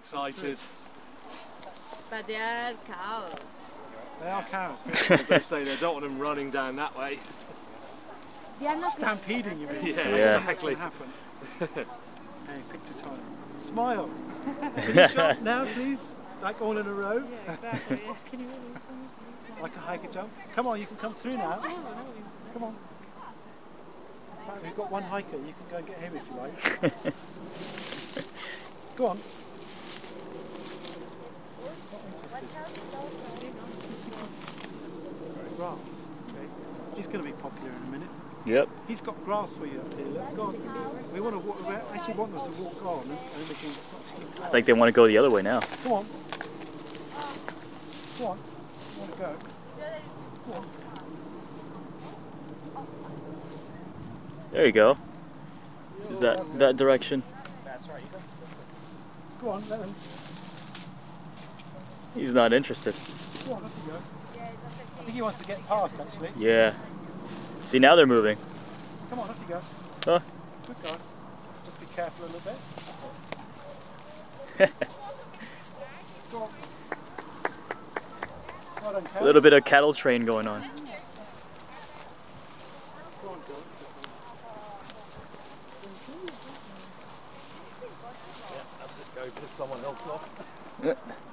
excited. But they are cows. They are cows. As they say, they don't want them running down that way. They are not Stampeding, you mean? Yeah, Yeah. exactly. What's gonna happen? Hey, picture time. Smile. Can you jump now, please? Like all in a row? Yeah, exactly. Can you like a hiker jump? Come on, you can come through now. Come on. Right, we've got one hiker. You can go and get him if you like. Go on. Grass. Okay. He's going to be popular in a minute. yep. He's got grass for you up here. Look, go on. We want to walk. We actually want them to walk on, and then we can. I think they want to go the other way now. Come on. Come on. You want to go? Come on. There you go. Is that that direction? That's right. Go on. Let them. He's not interested. Go on. Off you go. I think he wants to get past actually. Yeah. See now they're moving. Come on. Off you go. Huh? Good guy. Just be careful a little bit. Go on. Well done, A little bit of cattle train going on. Go on, go. Yeah, that's it. Go piss someone else off. Yeah.